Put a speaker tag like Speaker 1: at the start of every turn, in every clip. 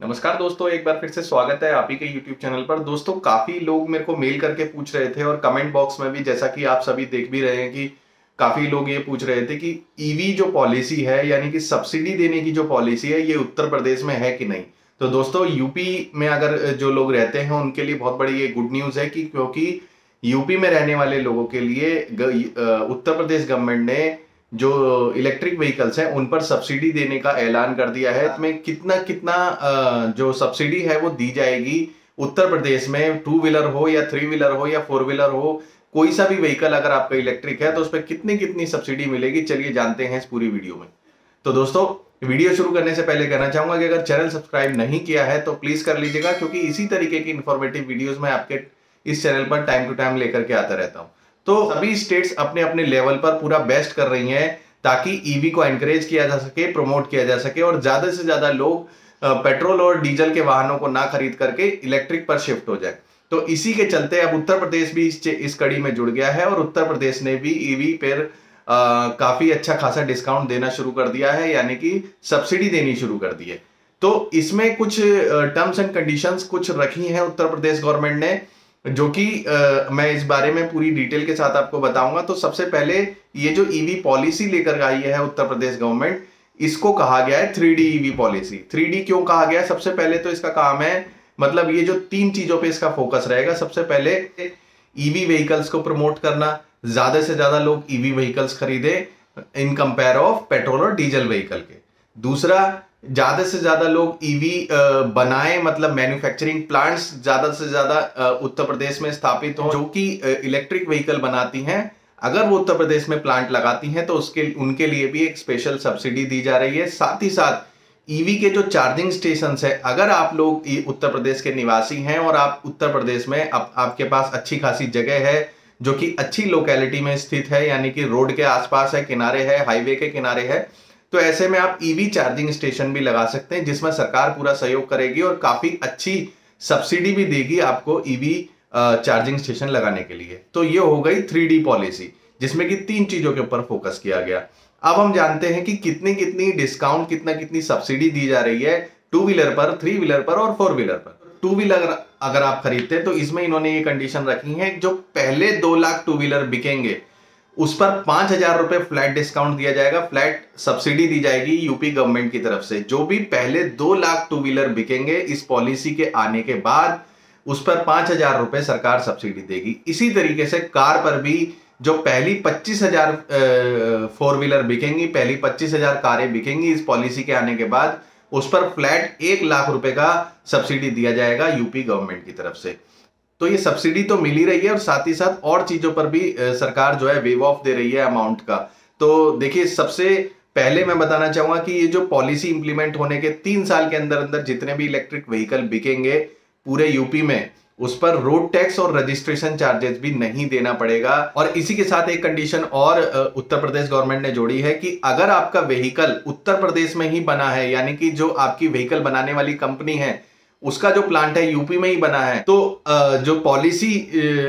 Speaker 1: नमस्कार दोस्तों, एक बार फिर से स्वागत है आप ही के YouTube चैनल पर। दोस्तों, काफ़ी लोग मेरे को मेल करके पूछ रहे थे और कमेंट बॉक्स में भी, जैसा कि आप सभी देख भी रहे हैं कि काफ़ी लोग ये पूछ रहे थे कि ईवी जो पॉलिसी है, यानी कि सब्सिडी देने की जो पॉलिसी है, ये उत्तर प्रदेश में है कि नहीं? तो दोस्तों यूपी में अगर जो लोग रहते हैं, उनके लिए बहुत बड़ी ये गुड न्यूज़ है कि क्योंकि यूपी में रहने वाले लोगों के लिए उत्तर प्रदेश गवर्नमेंट ने जो इलेक्ट्रिक व्हीकल्स हैं, उन पर सब्सिडी देने का ऐलान कर दिया है। इसमें कितना कितना जो सब्सिडी है, वो दी जाएगी? उत्तर प्रदेश में टू व्हीलर हो या थ्री व्हीलर हो या फोर व्हीलर हो, कोई सा भी व्हीकल अगर आपका इलेक्ट्रिक है तो उस पर कितनी कितनी सब्सिडी मिलेगी? चलिए जानते हैं इस पूरी वीडियो में। तो दोस्तों वीडियो शुरू करने से पहले कहना चाहूँगा कि अगर चैनल सब्सक्राइब नहीं किया है तो प्लीज़ कर लीजिएगा, क्योंकि इसी तरीके की इन्फॉर्मेटिव वीडियोस में आपके इस चैनल पर टाइम टू टाइम लेकर के आता रहता हूँ। तो सभी स्टेट्स अपने अपने लेवल पर पूरा बेस्ट कर रही हैं ताकि ईवी e को एनकरेज किया जा सके प्रमोट किया जा सके और ज़्यादा से ज़्यादा लोग पेट्रोल और डीजल के वाहनों को ना खरीद करके इलेक्ट्रिक पर शिफ्ट हो जाए। तो इसी के चलते अब उत्तर प्रदेश भी इस, इस कड़ी में जुड़ गया है और उत्तर प्रदेश ने भी ईवी e पर काफ़ी अच्छा खासा डिस्काउंट देना शुरू कर दिया है यानी कि सब्सिडी देनी शुरू कर दी है। तो इसमें कुछ टर्म्स एंड कंडीशंस कुछ रखी हैं उत्तर प्रदेश गवर्नमेंट ने। जो कि मैं इस बारे में पूरी डिटेल के साथ आपको बताऊँगा। तो सबसे पहले ये जो ईवी e पॉलिसी लेकर आई है उत्तर प्रदेश गवर्नमेंट, इसको कहा गया है three D EV policy. Three D क्यों कहा गया सबसे पहले तो इसका काम है मतलब ये जो तीन चीज़ों पे इसका फोकस रहेगा। सबसे पहले ईवी e व्हीकल्स को प्रमोट करना, ज़्यादा से ज़्यादा लोग ईवी e व्हीकल्स खरीदे इन कंपेयर ऑफ़ पेट्रोल और डीजल व्हीकल के। दूसरा ज़्यादा से ज़्यादा लोग ईवी e बनाए मतलब मैन्युफैक्चरिंग प्लांट्स ज़्यादा से ज़्यादा उत्तर प्रदेश में स्थापित हो जो कि इलेक्ट्रिक व्हीकल बनाती हैं। अगर वो उत्तर प्रदेश में प्लांट लगाती हैं तो उसके उनके लिए भी एक स्पेशल सब्सिडी दी जा रही है। साथ ही साथ ईवी के जो चार्जिंग स्टेशन है अगर आप लोग उत्तर प्रदेश के निवासी हैं और आप उत्तर प्रदेश में आप, आपके पास अच्छी खासी जगह है जो कि अच्छी लोकेलिटी में स्थित है यानी कि रोड के आसपास है किनारे है हाईवे के किनारे है तो ऐसे में आप ईवी चार्जिंग स्टेशन भी लगा सकते हैं, जिसमें सरकार पूरा सहयोग करेगी और काफ़ी अच्छी सब्सिडी भी देगी आपको ईवी चार्जिंग स्टेशन लगाने के लिए। तो ये हो गई थ्री पॉलिसी जिसमें कि तीन चीज़ों के ऊपर फोकस किया गया। अब हम जानते हैं कि कितनी कितनी डिस्काउंट कितना कितनी सब्सिडी दी जा रही है टू व्हीलर पर थ्री व्हीलर पर और फोर व्हीलर पर। टू व्हीलर अगर आप खरीदते हैं तो इसमें इन्होंने ये कंडीशन रखी है, जो पहले दो लाख टू व्हीलर बिकेंगे उस पर पाँच हज़ार रुपए फ्लैट डिस्काउंट दिया जाएगा, फ्लैट सब्सिडी दी जाएगी यूपी गवर्नमेंट की तरफ़ से। जो भी पहले दो लाख टू व्हीलर बिकेंगे, इस पॉलिसी के आने के बाद उस पर पाँच हज़ार रुपए सरकार सब्सिडी देगी। इसी तरीके से कार पर भी जो पहली पच्चीस हज़ार फोर व्हीलर बिकेंगी, पहली पच्चीस हज़ार कारें बिकेंगी इस पॉलिसी के आने के बाद, उस पर फ्लैट एक लाख रुपए का सब्सिडी दिया जाएगा यूपी गवर्नमेंट की तरफ़ से। तो ये सब्सिडी तो मिल ही रही है और साथ ही साथ और चीज़ों पर भी सरकार जो है वेव ऑफ़ दे रही है अमाउंट का। तो देखिए, सबसे पहले मैं बताना चाहूँगा कि ये जो पॉलिसी इंप्लीमेंट होने के तीन साल के अंदर अंदर जितने भी इलेक्ट्रिक व्हीकल बिकेंगे पूरे यूपी में, उस पर रोड टैक्स और रजिस्ट्रेशन चार्जेस भी नहीं देना पड़ेगा। और इसी के साथ एक कंडीशन और उत्तर प्रदेश गवर्नमेंट ने जोड़ी है कि अगर आपका व्हीकल उत्तर प्रदेश में ही बना है, यानी कि जो आपकी व्हीकल बनाने वाली कंपनी है उसका जो प्लांट है यूपी में ही बना है। तो जो पॉलिसी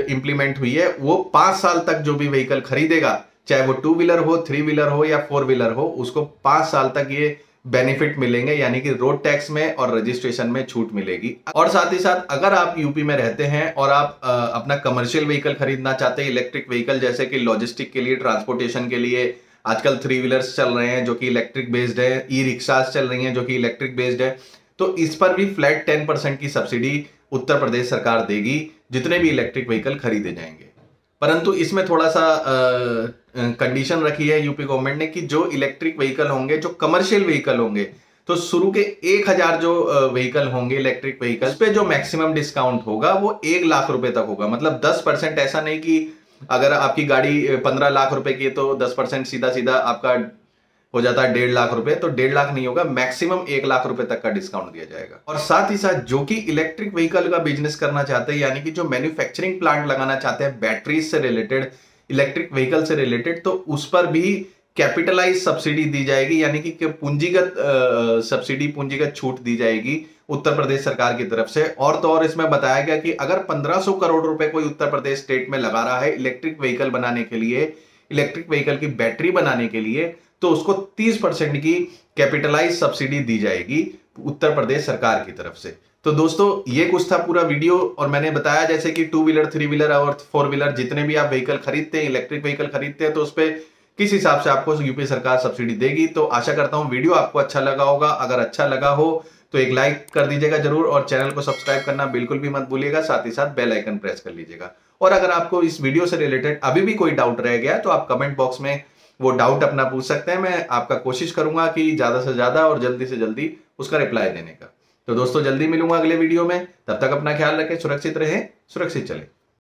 Speaker 1: इंप्लीमेंट हुई है वो पाँच साल तक जो भी व्हीकल खरीदेगा चाहे वो टू व्हीलर हो थ्री व्हीलर हो या फोर व्हीलर हो उसको पाँच साल तक ये बेनिफिट मिलेंगे यानी कि रोड टैक्स में और रजिस्ट्रेशन में छूट मिलेगी। और साथ ही साथ अगर आप यूपी में रहते हैं और आप आ, अपना कमर्शियल व्हीकल खरीदना चाहते हैं इलेक्ट्रिक व्हीकल जैसे कि लॉजिस्टिक के लिए ट्रांसपोर्टेशन के लिए आजकल थ्री व्हीलर्स चल रहे हैं जो कि इलेक्ट्रिक बेस्ड है ई रिक्शाज चल रही हैं जो कि इलेक्ट्रिक बेस्ड है तो इस पर भी फ्लैट टेन परसेंट की सब्सिडी उत्तर प्रदेश सरकार देगी, जितने भी इलेक्ट्रिक व्हीकल खरीदे जाएँगे। परंतु इसमें थोड़ा सा कंडीशन रखी है यूपी गवर्नमेंट ने कि जो इलेक्ट्रिक व्हीकल होंगे, जो कमर्शियल व्हीकल होंगे तो शुरू के एक हज़ार जो व्हीकल होंगे इलेक्ट्रिक व्हीकल पे, जो मैक्सिमम डिस्काउंट होगा, वो एक लाख रुपए तक होगा। मतलब दस परसेंट ऐसा नहीं कि अगर आपकी गाड़ी पंद्रह लाख रुपए की है तो दस परसेंट सीधा सीधा आपका हो जाता है डेढ़ लाख रुपए तो डेढ़ लाख नहीं होगा मैक्सिमम एक लाख रुपए तक का डिस्काउंट दिया जाएगा। और साथ ही साथ जो कि इलेक्ट्रिक व्हीकल का बिज़नेस करना चाहते हैं, यानी कि जो मैन्युफैक्चरिंग प्लांट लगाना चाहते हैं बैटरीज से रिलेटेड इलेक्ट्रिक व्हीकल से रिलेटेड तो उस पर भी कैपिटलाइज सब्सिडी दी जाएगी, यानी कि पूंजीगत सब्सिडी पूंजीगत छूट दी जाएगी उत्तर प्रदेश सरकार की तरफ़ से। और तो और इसमें बताया गया कि अगर 1500 करोड़ रुपए कोई उत्तर प्रदेश स्टेट में लगा रहा है इलेक्ट्रिक व्हीकल बनाने के लिए इलेक्ट्रिक व्हीकल की बैटरी बनाने के लिए तो उसको 30 परसेंट की कैपिटलाइज सब्सिडी दी जाएगी उत्तर प्रदेश सरकार की तरफ़ से। तो दोस्तों, ये कुछ था पूरा वीडियो और मैंने बताया जैसे कि टू व्हीलर थ्री व्हीलर और फोर व्हीलर जितने भी आप व्हीकल खरीदते हैं इलेक्ट्रिक व्हीकल खरीदते हैं तो उस पर किस हिसाब से आपको यूपी सरकार सब्सिडी देगी? तो आशा करता हूँ वीडियो आपको अच्छा लगा होगा। अगर अच्छा लगा हो तो एक लाइक कर दीजिएगा ज़रूर और चैनल को सब्सक्राइब करना बिल्कुल भी मत भूलिएगा, साथ ही साथ बेल आइकन प्रेस कर लीजिएगा। और अगर आपको इस वीडियो से रिलेटेड अभी भी कोई डाउट रह गया तो आप कमेंट बॉक्स में वो डाउट अपना पूछ सकते हैं। मैं आपका कोशिश करूँगा कि ज़्यादा से ज़्यादा और जल्दी से जल्दी उसका रिप्लाई देने का। तो दोस्तों, जल्दी मिलूँगा अगले वीडियो में। तब तक अपना ख्याल रखें, सुरक्षित रहें, सुरक्षित चलें।